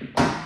you.